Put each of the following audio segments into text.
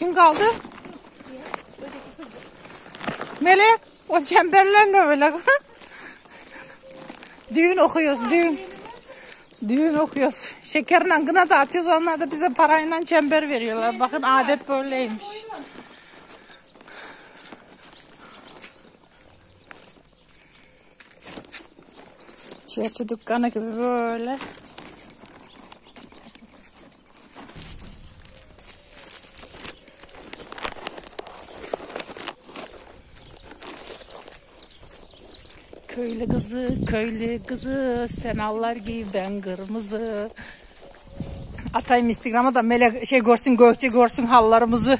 Kim kaldı? Melek. O çemberler ne öyle? düğün okuyoruz düğün. Düğün okuyoruz. Şekerle gına dağıtıyoruz. Onlar da bize parayla çember veriyorlar. Bakın adet böyleymiş. Çerçi dükkanı gibi böyle. Köylü kızı, köylü kızı, sen allar giy ben kırmızı. Atayım Instagram'a da melek şey görsün gökçe görsün hallarımızı.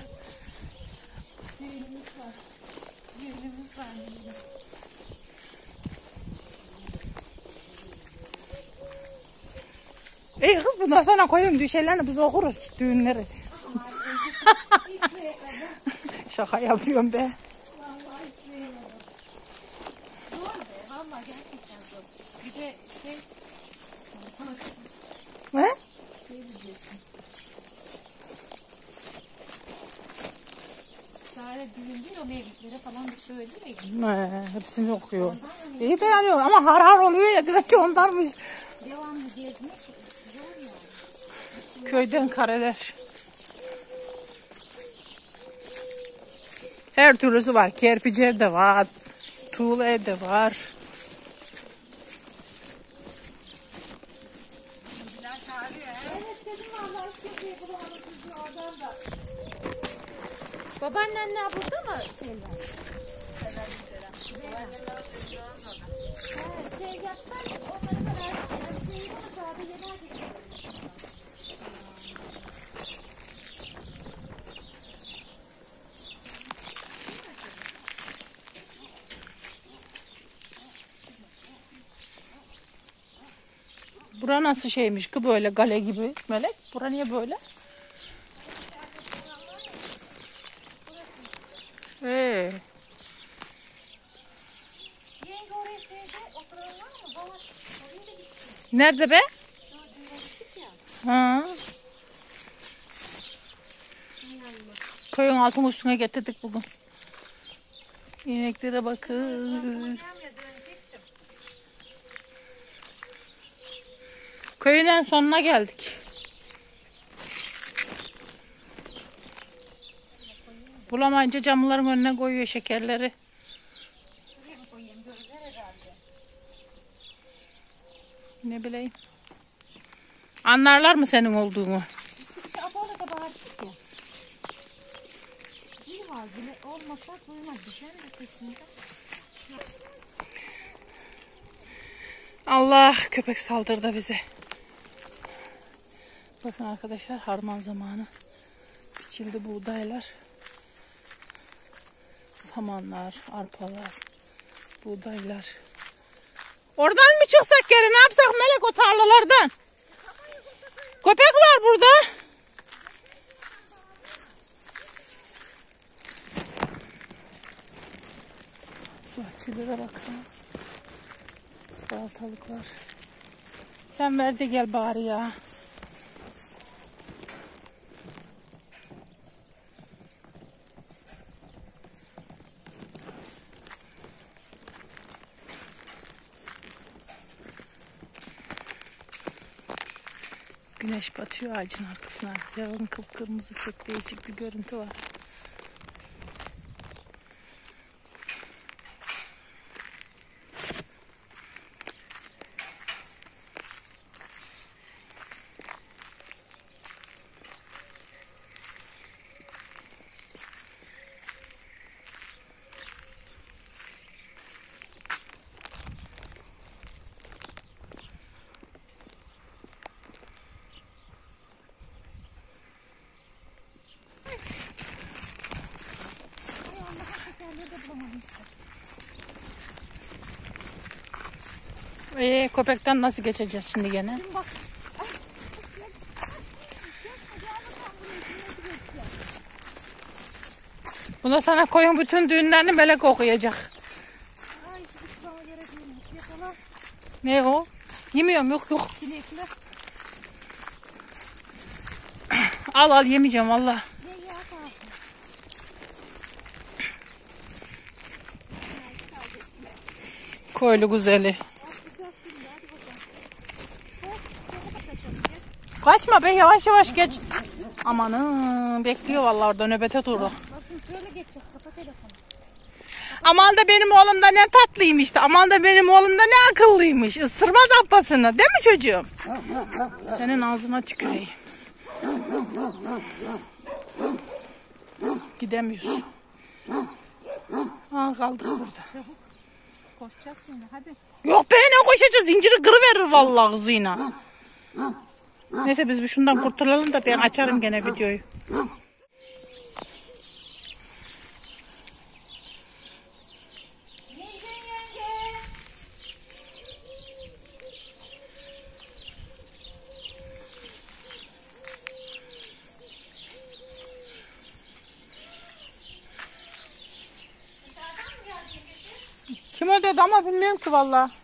İyi kız bundan sonra koyun düşelerini biz okuruz düğünleri. Şaka yapıyorum be. Valla gerçekten zor. Bir de şey Ne? Sare değil o mevlitlere falan bir söylüyor ya. He, hepsini okuyor. İyi de yani ama har har oluyor ya demek ki ondanmış. Devamlı gezmek zor ya. Köyden kareler. Her türlüsü var. Kerpiç ev de var. Tuğla de var. Evet dedim valla hiç kimseyi bulamadım sizi oradan da. Babaannenler burada mı Selma? Şey. Bura nasıl şeymiş ki böyle gale gibi melek? Bura niye böyle? Yenge oraya şeyde oturan mı? Bana oraya da gitsin. nerede be? Ha. Köyün altın üstüne getirdik bugün. İneklere bakın. Köyün en sonuna geldik. Bulamayınca camların önüne koyuyor şekerleri. Ne bileyim. Anlarlar mı senin olduğunu? Şey abone da bağıracak ya. Zil var zili olmasa duymaz. Düşer mi sesini de? Allah köpek saldırdı bize. Bakın arkadaşlar harman zamanı. Biçildi buğdaylar. Samanlar, arpalar, buğdaylar. Oradan mı çıksak geri ne yapsak melek o tarlalardan? Köpek var burada. Bahçelere bakın. Salatalıklar. Sen ver de gel bari ya. Güneş batıyor ağacın arkasına. Yarın kıpkırmızı çok değişik bir görüntü var. Ee, köpekten nasıl geçeceğiz şimdi gene? Bak. Buna sana koyun bütün düğünlerini melek okuyacak. Ne o? Yemiyorum yok yok. Al al yemeyeceğim valla. Koylu güzeli. Kaçma be yavaş yavaş geç. Amanın bekliyor vallahi orada nöbete durdu. Aman da benim oğlum da ne tatlıymış da. Aman da benim oğlum da ne akıllıymış. Isırmaz abbasını değil mi çocuğum? Senin ağzına tüküreyim. Gidemiyoruz. Aa, kaldık burada. Koşacağız şimdi hadi. Yok be ne koşacağız zinciri kırıverir vallahi kızıyla. Neyse biz bir şundan kurtulalım da ben açarım gene videoyu. Kim o dedi ama bilmiyorum ki vallahi.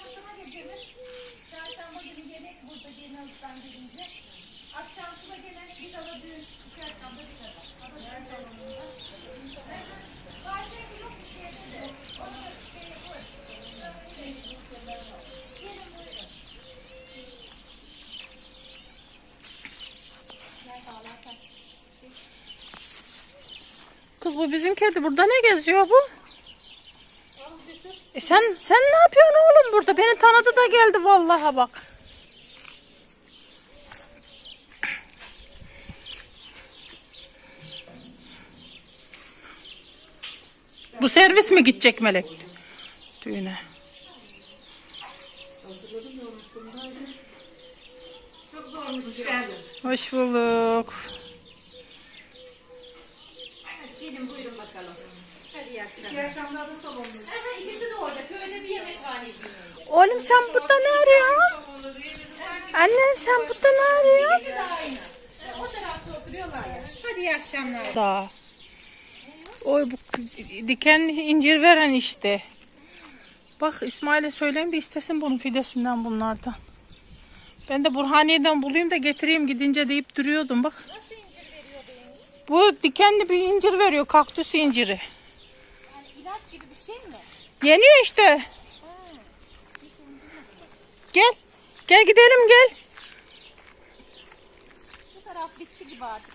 Akşama geleceğiz. Çarşamba günü yemek burada Genellik'ten gelince. Akşam suda gelen bir tava düğün. İki akşamda bir tava. Ama düğün salonunda. Bazen yok bir şeyde de. Onu şey yaparız. Şey, Gelin buyurun. Kız bu bizim kedi burada ne geziyor bu? E sen sen ne yapıyorsun oğlum burada? Beni tanıdı da geldi vallahi bak. Bu servis mi gidecek Melek? Düğüne. Hoş bulduk. Gelin buyurun bakalım. Hadi iyi akşamlar. İki akşamlar da salonumuz. Aha, ikisi de orada. Köyde bir yemekhanesi. Oğlum sen burada ne arıyorsun? Annem sen burada ne arıyorsun? İkisi de aynı. O tarafta oturuyorlar ya. Hadi iyi akşamlar. Da. Oy bu diken incir veren işte. Bak İsmail'e söyleyeyim de istesin bunun fidesinden bunlardan. Ben de Burhaniye'den bulayım da getireyim gidince deyip duruyordum bak. Nasıl incir veriyor benim? Bu dikenli bir incir veriyor kaktüs inciri. İlaç gibi bir şey mi? Yeniyor işte. Gel. Gel gidelim gel. Bu taraf bitti gibi artık.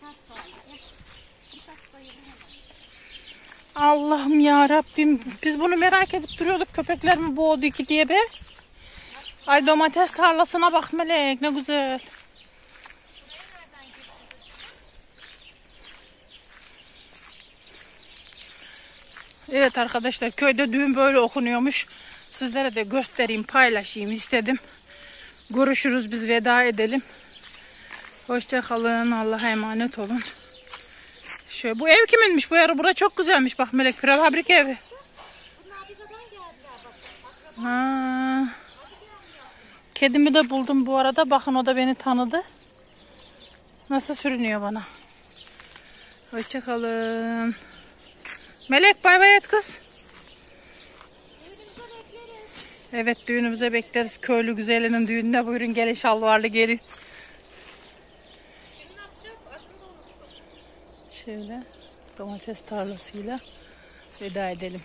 Allah'ım ya Rabbim. Biz bunu merak edip duruyorduk. Köpekler mi boğdu ki diye be. Ay domates tarlasına bak Melek ne güzel. Evet arkadaşlar köyde düğün böyle okunuyormuş. Sizlere de göstereyim paylaşayım istedim. Görüşürüz biz veda edelim. Hoşça kalın Allah'a emanet olun. Şöyle bu ev kiminmiş bu yer? Bura çok güzelmiş bak Melek evi. Biga'dan geldiler bak. Ha. Kedimi de buldum bu arada. Bakın o da beni tanıdı. Nasıl sürünüyor bana. Hoşçakalın. Melek bay bay et kız. Evet düğünümüze bekleriz. Köylü güzelinin düğününe buyurun gelin şalvarlı gelin. Şöyle domates tarlasıyla veda edelim.